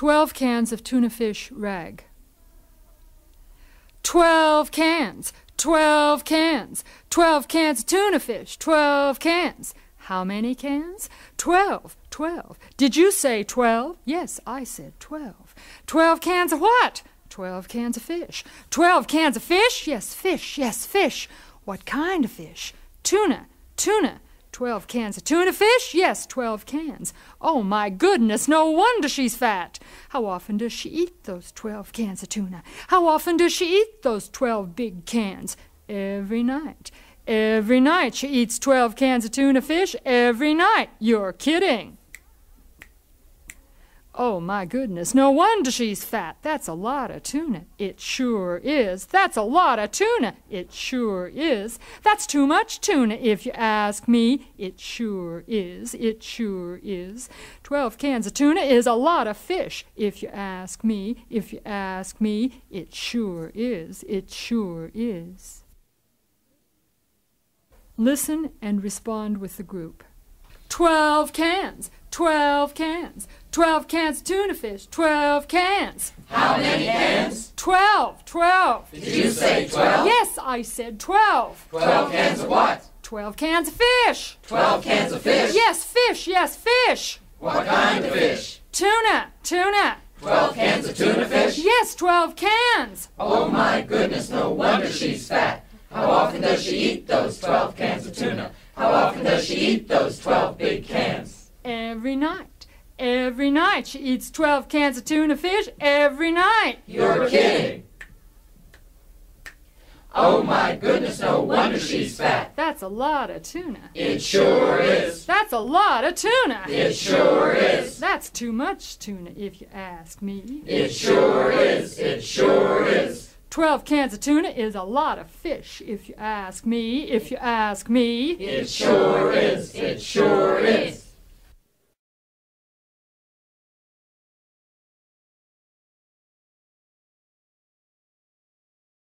12 cans of tuna fish rag. 12 cans, 12 cans, 12 cans of tuna fish, 12 cans. How many cans? 12, 12. Did you say 12? Yes, I said 12. 12 cans of what? 12 cans of fish. 12 cans of fish? Yes, fish, yes, fish. What kind of fish? Tuna, tuna. Twelve cans of tuna fish? Yes, twelve cans. Oh, my goodness, no wonder she's fat. How often does she eat those twelve cans of tuna? How often does she eat those twelve big cans? Every night. Every night she eats twelve cans of tuna fish. Every night. You're kidding. Oh, my goodness, no wonder she's fat. That's a lot of tuna. It sure is. That's a lot of tuna. It sure is. That's too much tuna, if you ask me. It sure is. It sure is. Twelve cans of tuna is a lot of fish, if you ask me. If you ask me, it sure is. It sure is. Listen and respond with the group. Twelve cans. Twelve cans. Twelve cans of tuna fish. Twelve cans. How many cans? Twelve. Twelve. Did you say twelve? Yes, I said twelve. Twelve cans of what? Twelve cans of fish. Twelve cans of fish? Yes, fish. Yes, fish. What kind of fish? Tuna. Tuna. Twelve cans of tuna fish? Yes, twelve cans. Oh my goodness, no wonder she's fat. How often does she eat those twelve cans of tuna? How often does she eat those twelve big cans? Every night. Every night she eats 12 cans of tuna fish every night. You're kidding. Oh my goodness, no wonder she's fat. That's a lot of tuna. It sure is. That's a lot of tuna. It sure is. That's too much tuna if you ask me. It sure is. It sure is. 12 cans of tuna is a lot of fish if you ask me. If you ask me. It sure is. It sure is.